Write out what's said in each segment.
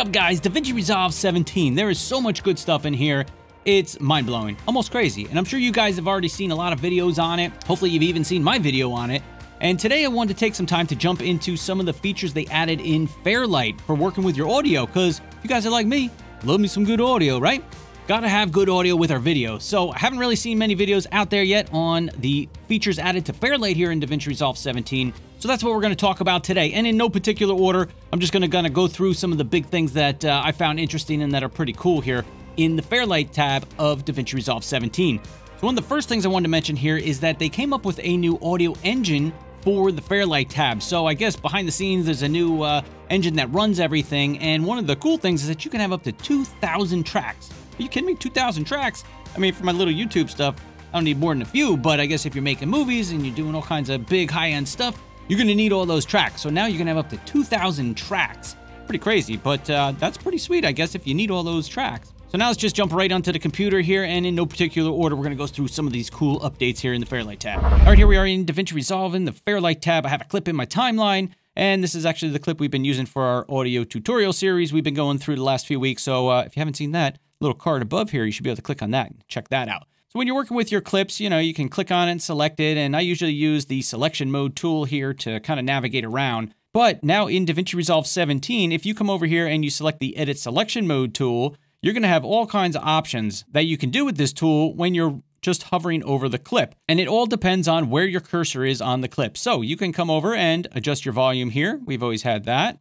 up guys? DaVinci Resolve 17. There is so much good stuff in here. It's mind-blowing, almost crazy. And I'm sure you guys have already seen a lot of videos on it. Hopefully you've even seen my video on it. And today I wanted to take some time to jump into some of the features they added in Fairlight for working with your audio, because you guys are like me, love me some good audio, right? Gotta have good audio with our videos. So I haven't really seen many videos out there yet on the features added to Fairlight here in DaVinci Resolve 17. So that's what we're going to talk about today. And in no particular order, I'm just going to kind of go through some of the big things that uh, I found interesting and that are pretty cool here in the Fairlight tab of DaVinci Resolve 17. So one of the first things I wanted to mention here is that they came up with a new audio engine for the Fairlight tab. So I guess behind the scenes, there's a new uh, engine that runs everything. And one of the cool things is that you can have up to 2,000 tracks are you kidding me? 2,000 tracks? I mean, for my little YouTube stuff, I don't need more than a few, but I guess if you're making movies and you're doing all kinds of big high-end stuff, you're going to need all those tracks. So now you can have up to 2,000 tracks. Pretty crazy, but uh, that's pretty sweet, I guess, if you need all those tracks. So now let's just jump right onto the computer here, and in no particular order, we're going to go through some of these cool updates here in the Fairlight tab. All right, here we are in DaVinci Resolve in the Fairlight tab. I have a clip in my timeline, and this is actually the clip we've been using for our audio tutorial series we've been going through the last few weeks. So uh, if you haven't seen that, little card above here, you should be able to click on that and check that out. So when you're working with your clips, you know, you can click on it and select it. And I usually use the selection mode tool here to kind of navigate around. But now in DaVinci Resolve 17, if you come over here and you select the edit selection mode tool, you're going to have all kinds of options that you can do with this tool when you're just hovering over the clip. And it all depends on where your cursor is on the clip. So you can come over and adjust your volume here. We've always had that.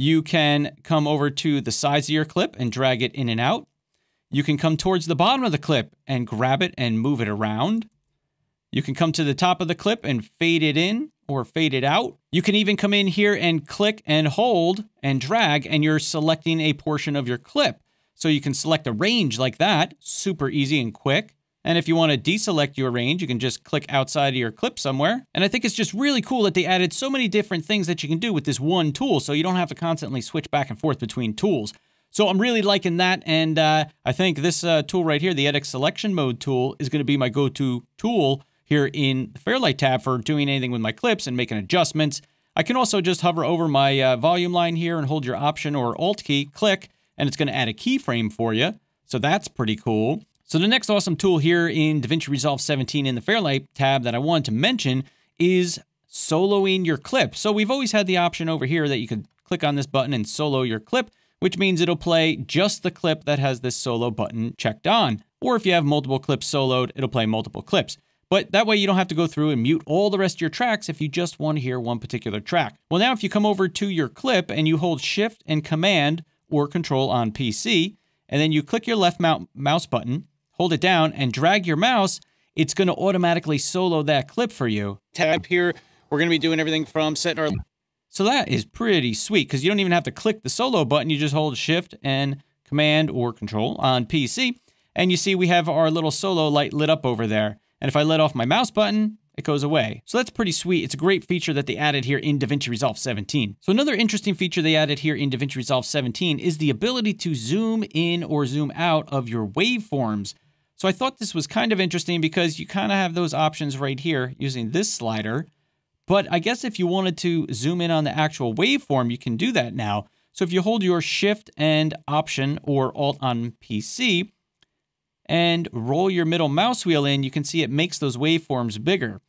You can come over to the size of your clip and drag it in and out. You can come towards the bottom of the clip and grab it and move it around. You can come to the top of the clip and fade it in or fade it out. You can even come in here and click and hold and drag and you're selecting a portion of your clip. So you can select a range like that, super easy and quick. And if you want to deselect your range, you can just click outside of your clip somewhere. And I think it's just really cool that they added so many different things that you can do with this one tool, so you don't have to constantly switch back and forth between tools. So I'm really liking that, and uh, I think this uh, tool right here, the Edit Selection Mode tool, is going to be my go-to tool here in the Fairlight tab for doing anything with my clips and making adjustments. I can also just hover over my uh, volume line here and hold your Option or Alt key, click, and it's going to add a keyframe for you. So that's pretty cool. So the next awesome tool here in DaVinci Resolve 17 in the Fairlight tab that I wanted to mention is soloing your clip. So we've always had the option over here that you could click on this button and solo your clip, which means it'll play just the clip that has this solo button checked on. Or if you have multiple clips soloed, it'll play multiple clips. But that way you don't have to go through and mute all the rest of your tracks if you just want to hear one particular track. Well, now if you come over to your clip and you hold Shift and Command or Control on PC, and then you click your left mouse button, hold it down, and drag your mouse, it's going to automatically solo that clip for you. Tab here, we're going to be doing everything from setting our... So that is pretty sweet because you don't even have to click the solo button. You just hold Shift and Command or Control on PC. And you see we have our little solo light lit up over there. And if I let off my mouse button, it goes away. So that's pretty sweet. It's a great feature that they added here in DaVinci Resolve 17. So another interesting feature they added here in DaVinci Resolve 17 is the ability to zoom in or zoom out of your waveforms. So I thought this was kind of interesting because you kind of have those options right here using this slider. But I guess if you wanted to zoom in on the actual waveform, you can do that now. So if you hold your Shift and Option or Alt on PC and roll your middle mouse wheel in, you can see it makes those waveforms bigger.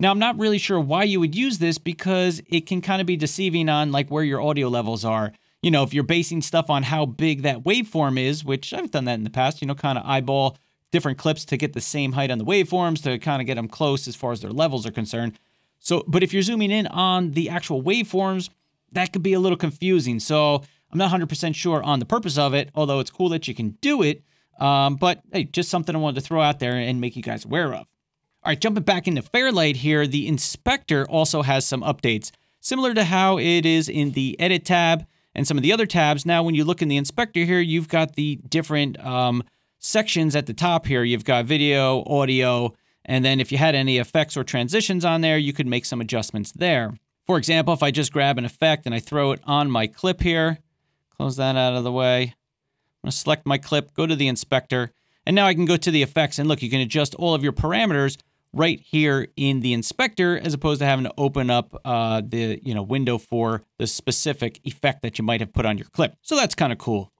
Now, I'm not really sure why you would use this because it can kind of be deceiving on like where your audio levels are. You know, if you're basing stuff on how big that waveform is, which I've done that in the past, you know, kind of eyeball different clips to get the same height on the waveforms to kind of get them close as far as their levels are concerned. So, but if you're zooming in on the actual waveforms, that could be a little confusing. So I'm not 100% sure on the purpose of it, although it's cool that you can do it. Um, but hey, just something I wanted to throw out there and make you guys aware of. All right, jumping back into Fairlight here, the inspector also has some updates, similar to how it is in the edit tab and some of the other tabs. Now, when you look in the inspector here, you've got the different um, sections at the top here. You've got video, audio, and then if you had any effects or transitions on there, you could make some adjustments there. For example, if I just grab an effect and I throw it on my clip here, close that out of the way. I'm going to select my clip, go to the inspector, and now I can go to the effects and look, you can adjust all of your parameters right here in the inspector as opposed to having to open up uh, the you know window for the specific effect that you might have put on your clip. So that's kind of cool.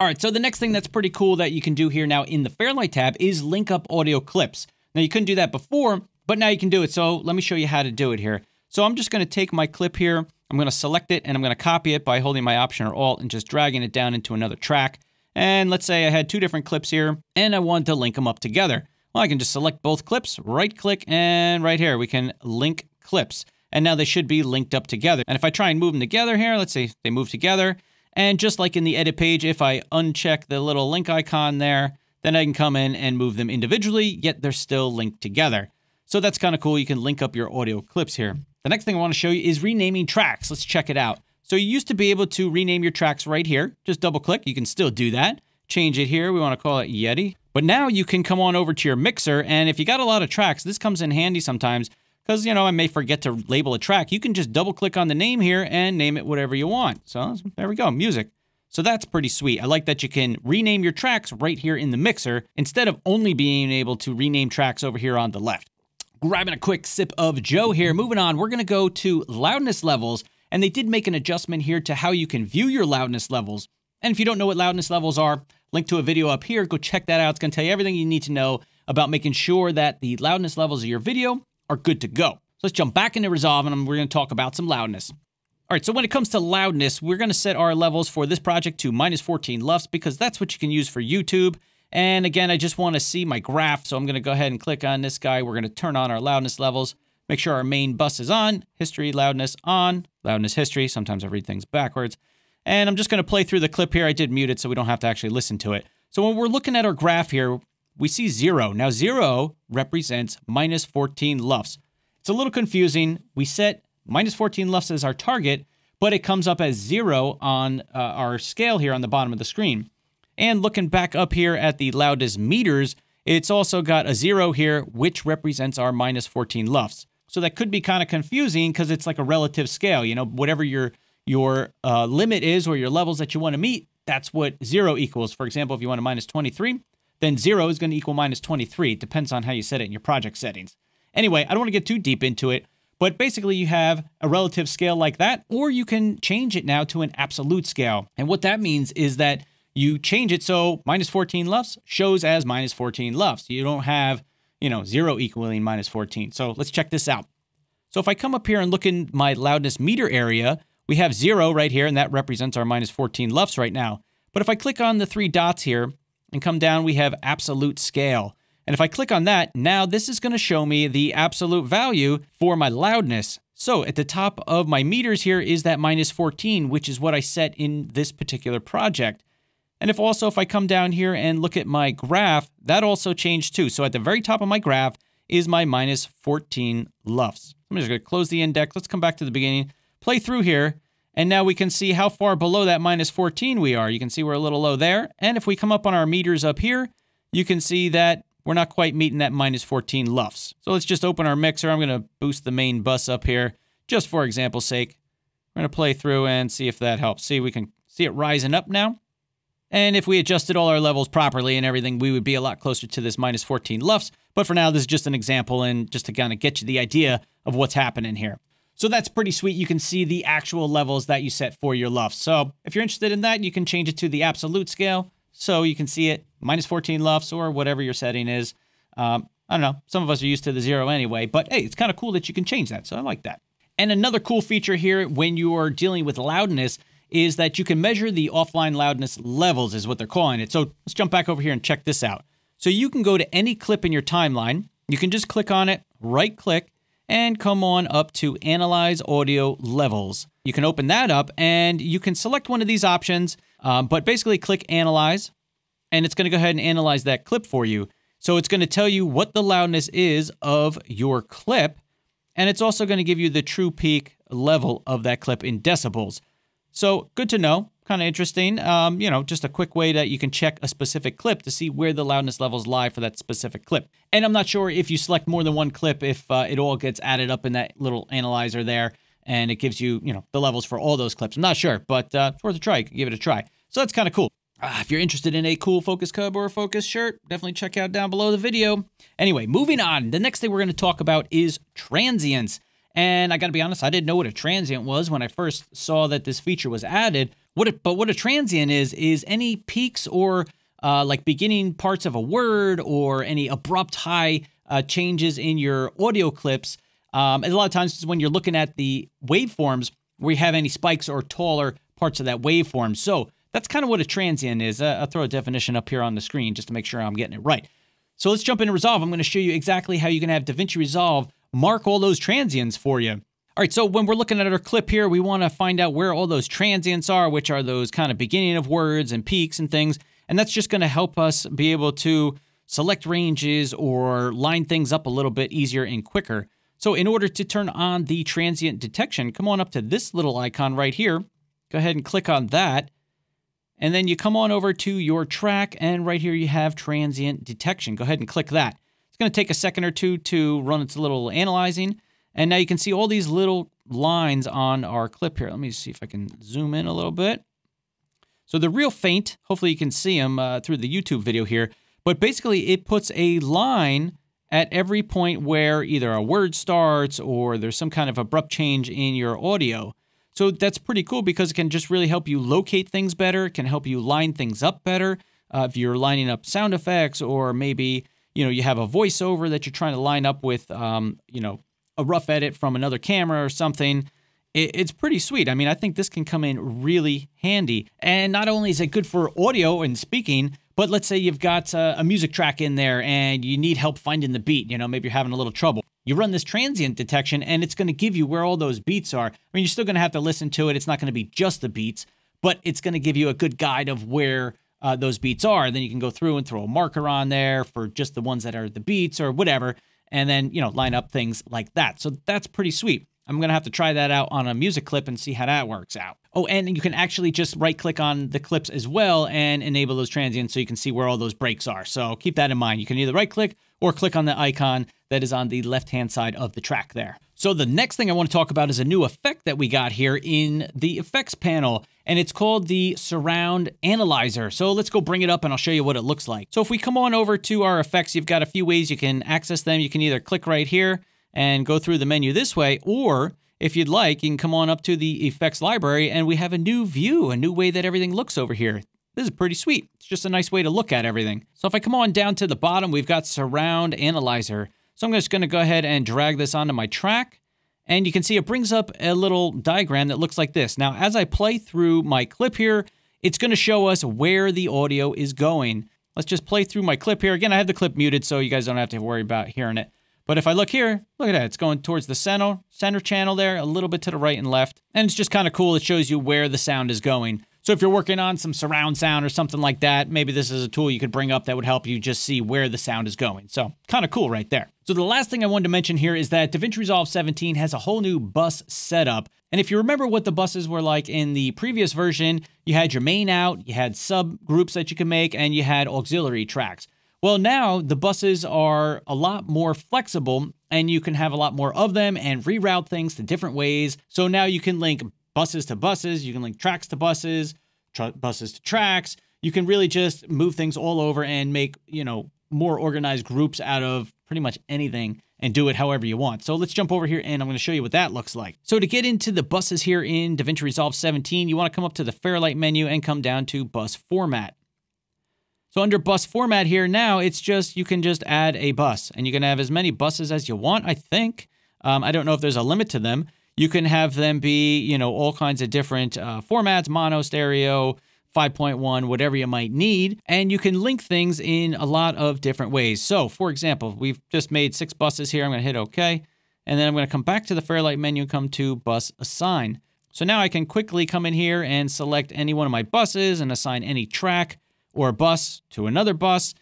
All right, so the next thing that's pretty cool that you can do here now in the Fairlight tab is link up audio clips. Now you couldn't do that before, but now you can do it. So let me show you how to do it here. So I'm just going to take my clip here, I'm going to select it, and I'm going to copy it by holding my Option or Alt and just dragging it down into another track. And let's say I had two different clips here, and I want to link them up together. Well, I can just select both clips, right click, and right here we can link clips. And now they should be linked up together. And if I try and move them together here, let's say they move together, and just like in the edit page, if I uncheck the little link icon there, then I can come in and move them individually, yet they're still linked together. So that's kind of cool. You can link up your audio clips here. The next thing I want to show you is renaming tracks. Let's check it out. So you used to be able to rename your tracks right here. Just double click. You can still do that. Change it here. We want to call it Yeti. But now you can come on over to your mixer. And if you got a lot of tracks, this comes in handy sometimes because, you know, I may forget to label a track. You can just double click on the name here and name it whatever you want. So there we go, music. So that's pretty sweet. I like that you can rename your tracks right here in the mixer instead of only being able to rename tracks over here on the left. Grabbing a quick sip of Joe here. Moving on, we're to go to loudness levels. And they did make an adjustment here to how you can view your loudness levels. And if you don't know what loudness levels are, link to a video up here. Go check that out. It's to tell you everything you need to know about making sure that the loudness levels of your video are good to go. So let's jump back into Resolve and we're going to talk about some loudness. All right, so when it comes to loudness, we're going to set our levels for this project to minus 14 LUFS because that's what you can use for YouTube. And again, I just want to see my graph, so I'm going to go ahead and click on this guy. We're going to turn on our loudness levels, make sure our main bus is on, history, loudness on, loudness history. Sometimes I read things backwards. And I'm just going to play through the clip here. I did mute it so we don't have to actually listen to it. So when we're looking at our graph here, we see zero. Now zero represents minus 14 LUFS. It's a little confusing. We set minus 14 LUFS as our target, but it comes up as zero on uh, our scale here on the bottom of the screen. And looking back up here at the loudness meters, it's also got a zero here, which represents our minus 14 LUFS. So that could be kind of confusing because it's like a relative scale. You know, whatever your your uh, limit is or your levels that you want to meet, that's what zero equals. For example, if you want a minus 23, then zero is going to equal minus 23. It depends on how you set it in your project settings. Anyway, I don't want to get too deep into it, but basically you have a relative scale like that, or you can change it now to an absolute scale. And what that means is that you change it so minus 14 LUFS shows as minus 14 LUFS. You don't have, you know, zero equaling minus 14. So let's check this out. So if I come up here and look in my loudness meter area, we have zero right here, and that represents our minus 14 LUFS right now. But if I click on the three dots here and come down, we have absolute scale. And if I click on that, now this is going to show me the absolute value for my loudness. So at the top of my meters here is that minus 14, which is what I set in this particular project. And if also, if I come down here and look at my graph, that also changed too. So at the very top of my graph is my minus 14 LUFS. I'm just to close the index. Let's come back to the beginning play through here, and now we can see how far below that minus 14 we are. You can see we're a little low there. And if we come up on our meters up here, you can see that we're not quite meeting that minus 14 LUFS. So let's just open our mixer. I'm going to boost the main bus up here, just for example's sake. We're going to play through and see if that helps. See, we can see it rising up now. And if we adjusted all our levels properly and everything, we would be a lot closer to this minus 14 LUFS. But for now, this is just an example and just to kind of get you the idea of what's happening here. So that's pretty sweet. You can see the actual levels that you set for your LUFS. So if you're interested in that, you can change it to the absolute scale. So you can see it minus 14 LUFS or whatever your setting is. Um, I don't know. Some of us are used to the zero anyway, but hey, it's kind of cool that you can change that. So I like that. And another cool feature here when you are dealing with loudness is that you can measure the offline loudness levels is what they're calling it. So let's jump back over here and check this out. So you can go to any clip in your timeline. You can just click on it, right click, and come on up to Analyze Audio Levels. You can open that up and you can select one of these options, um, but basically click Analyze, and it's going to go ahead and analyze that clip for you. So it's going to tell you what the loudness is of your clip, and it's also going to give you the true peak level of that clip in decibels. So good to know kind of interesting. Um, you know, just a quick way that you can check a specific clip to see where the loudness levels lie for that specific clip. And I'm not sure if you select more than one clip, if uh, it all gets added up in that little analyzer there and it gives you, you know, the levels for all those clips. I'm not sure, but uh, it's worth a try. Give it a try. So that's kind of cool. Uh, if you're interested in a cool Focus Cub or a Focus shirt, definitely check out down below the video. Anyway, moving on. The next thing we're going to talk about is transients. And I got to be honest, I didn't know what a transient was when I first saw that this feature was added. What it, but what a transient is is any peaks or uh, like beginning parts of a word or any abrupt high uh, changes in your audio clips. Um, and a lot of times when you're looking at the waveforms, you have any spikes or taller parts of that waveform. So that's kind of what a transient is. Uh, I'll throw a definition up here on the screen just to make sure I'm getting it right. So let's jump into Resolve. I'm going to show you exactly how you can have DaVinci Resolve mark all those transients for you. All right, so when we're looking at our clip here, we want to find out where all those transients are, which are those kind of beginning of words and peaks and things. And that's just going to help us be able to select ranges or line things up a little bit easier and quicker. So in order to turn on the transient detection, come on up to this little icon right here. Go ahead and click on that. And then you come on over to your track, and right here you have transient detection. Go ahead and click that. Going to take a second or two to run its little analyzing. And now you can see all these little lines on our clip here. Let me see if I can zoom in a little bit. So they're real faint. Hopefully you can see them uh, through the YouTube video here. But basically it puts a line at every point where either a word starts or there's some kind of abrupt change in your audio. So that's pretty cool because it can just really help you locate things better. It can help you line things up better. Uh, if you're lining up sound effects or maybe, you know, you have a voiceover that you're trying to line up with, um, you know, a rough edit from another camera or something it's pretty sweet. I mean, I think this can come in really handy. And not only is it good for audio and speaking, but let's say you've got a, a, music track in there and you need help finding the beat. You know, maybe you're having a little trouble. You run this transient detection and it's going to give you where all those beats are. I mean, you're still going to have to listen to it. It's not going to be just the beats, but it's going to give you a good guide of where uh, those beats are. Then you can go through and throw a marker on there for just the ones that are the beats or whatever. And then, you know, line up things like that. So that's pretty sweet. I'm to have to try that out on a music clip and see how that works out. Oh, and you can actually just right click on the clips as well and enable those transients so you can see where all those breaks are. So keep that in mind. You can either right click or click on the icon that is on the left hand side of the track there. So the next thing I want to talk about is a new effect that we got here in the effects panel, and it's called the Surround Analyzer. So let's go bring it up and I'll show you what it looks like. So if we come on over to our effects, you've got a few ways you can access them. You can either click right here and go through the menu this way, or if you'd like, you can come on up to the effects library and we have a new view, a new way that everything looks over here. This is pretty sweet. It's just a nice way to look at everything. So if I come on down to the bottom, we've got Surround Analyzer. So I'm just going to go ahead and drag this onto my track. And you can see it brings up a little diagram that looks like this. Now, as I play through my clip here, it's going to show us where the audio is going. Let's just play through my clip here. Again, I have the clip muted, so you guys don't have to worry about hearing it. But if I look here, look at that. It's going towards the center, center channel there, a little bit to the right and left. And it's just kind of cool. It shows you where the sound is going. So if you're working on some surround sound or something like that, maybe this is a tool you could bring up that would help you just see where the sound is going. So kind of cool right there. So the last thing I wanted to mention here is that DaVinci Resolve 17 has a whole new bus setup. And if you remember what the buses were like in the previous version, you had your main out, you had subgroups that you could make, and you had auxiliary tracks. Well, now the buses are a lot more flexible and you can have a lot more of them and reroute things to different ways. So now you can link buses to buses, you can link tracks to buses, buses to tracks. You can really just move things all over and make, you know, more organized groups out of pretty much anything and do it however you want. So let's jump over here and I'm going to show you what that looks like. So to get into the buses here in DaVinci Resolve 17, you want to come up to the Fairlight menu and come down to bus format. So under bus format here now, it's just, you can just add a bus and you can have as many buses as you want, I think. Um, I don't know if there's a limit to them. You can have them be, you know, all kinds of different uh, formats, mono, stereo, 5.1, whatever you might need. And you can link things in a lot of different ways. So for example, we've just made six buses here. I'm going to hit OK. And then I'm going to come back to the Fairlight menu and come to bus assign. So now I can quickly come in here and select any one of my buses and assign any track or bus to another bus.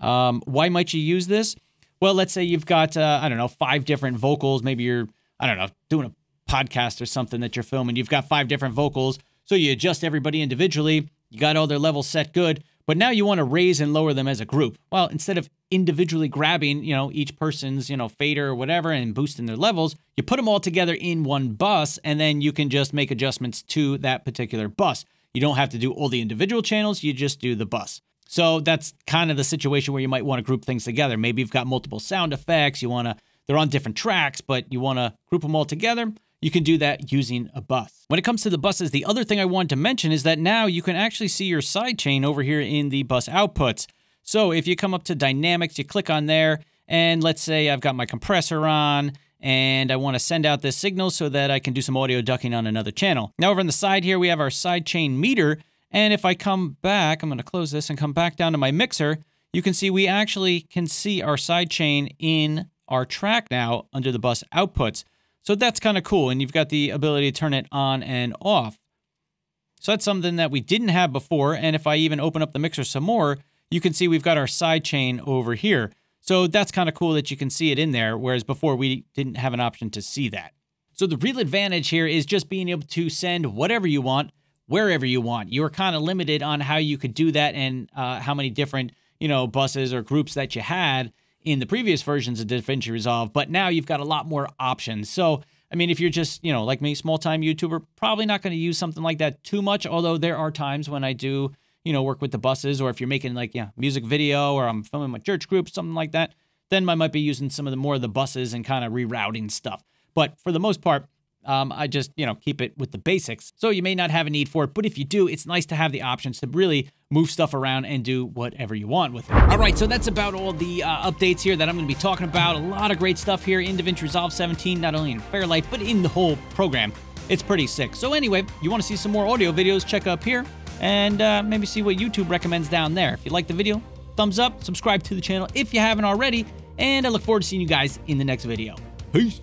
Um, why might you use this? Well, let's say you've got, uh, I don't know, five different vocals. Maybe you're, I don't know, doing a podcast or something that you're filming. You've got five different vocals. So you adjust everybody individually. You got all their levels set good. But now you want to raise and lower them as a group. Well, instead of individually grabbing, you know, each person's, you know, fader or whatever and boosting their levels, you put them all together in one bus and then you can just make adjustments to that particular bus. You don't have to do all the individual channels, you just do the bus. So that's kind of the situation where you might want to group things together. Maybe you've got multiple sound effects, you want to they're on different tracks, but you want to group them all together. You can do that using a bus. When it comes to the buses, the other thing I wanted to mention is that now you can actually see your sidechain over here in the bus outputs. So if you come up to dynamics, you click on there, and let's say I've got my compressor on, and I want to send out this signal so that I can do some audio ducking on another channel. Now over on the side here, we have our sidechain meter, and if I come back, I'm going to close this and come back down to my mixer, you can see we actually can see our sidechain in our track now under the bus outputs. So that's kind of cool, and you've got the ability to turn it on and off. So that's something that we didn't have before, and if I even open up the mixer some more, you can see we've got our sidechain over here. So that's kind of cool that you can see it in there, whereas before we didn't have an option to see that. So the real advantage here is just being able to send whatever you want, wherever you want. You are kind of limited on how you could do that and uh, how many different, you know, buses or groups that you had in the previous versions of DaVinci Resolve, but now you've got a lot more options. So, I mean, if you're just, you know, like me, small time YouTuber, probably not going to use something like that too much, although there are times when I do, you know, work with the buses, or if you're making like, yeah, music video, or I'm filming my church group, something like that, then I might be using some of the more of the buses and kind of rerouting stuff. But for the most part, um, I just, you know, keep it with the basics. So you may not have a need for it, but if you do, it's nice to have the options to really move stuff around and do whatever you want with it. All right, so that's about all the uh, updates here that I'm going to be talking about. A lot of great stuff here in DaVinci Resolve 17, not only in Fairlight, but in the whole program. It's pretty sick. So anyway, you want to see some more audio videos, check up here, and uh, maybe see what YouTube recommends down there. If you like the video, thumbs up, subscribe to the channel if you haven't already, and I look forward to seeing you guys in the next video. Peace!